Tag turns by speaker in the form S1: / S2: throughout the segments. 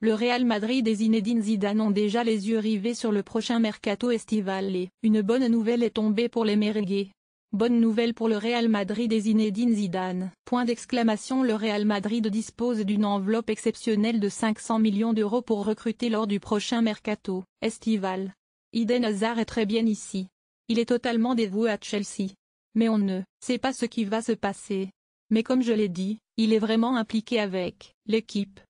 S1: Le Real Madrid et Zinedine Zidane ont déjà les yeux rivés sur le prochain mercato estival et une bonne nouvelle est tombée pour les merengues. Bonne nouvelle pour le Real Madrid et Zinedine Zidane. Point d'exclamation Le Real Madrid dispose d'une enveloppe exceptionnelle de 500 millions d'euros pour recruter lors du prochain mercato estival. Eden Hazard est très bien ici. Il est totalement dévoué à Chelsea. Mais on ne sait pas ce qui va se passer. Mais comme je l'ai dit, il est vraiment impliqué avec l'équipe.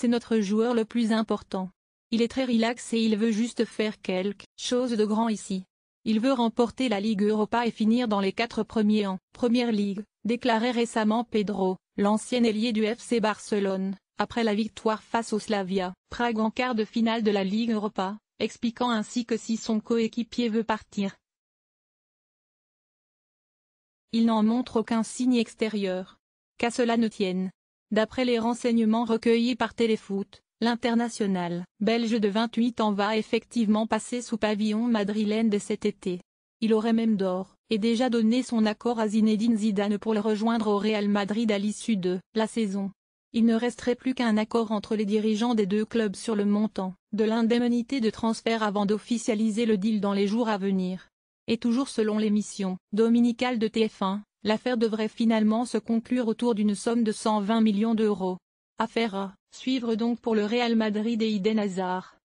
S1: C'est notre joueur le plus important. Il est très relax et il veut juste faire quelque chose de grand ici. Il veut remporter la Ligue Europa et finir dans les quatre premiers en Première Ligue, déclarait récemment Pedro, l'ancien ailier du FC Barcelone, après la victoire face au Slavia, Prague en quart de finale de la Ligue Europa, expliquant ainsi que si son coéquipier veut partir, il n'en montre aucun signe extérieur. Qu'à cela ne tienne. D'après les renseignements recueillis par Téléfoot, l'international belge de 28 ans va effectivement passer sous pavillon madrilène de cet été. Il aurait même d'or, et déjà donné son accord à Zinedine Zidane pour le rejoindre au Real Madrid à l'issue de la saison. Il ne resterait plus qu'un accord entre les dirigeants des deux clubs sur le montant de l'indemnité de transfert avant d'officialiser le deal dans les jours à venir. Et toujours selon l'émission dominicale de TF1, L'affaire devrait finalement se conclure autour d'une somme de 120 millions d'euros. Affaire à suivre donc pour le Real Madrid et Eden Hazard.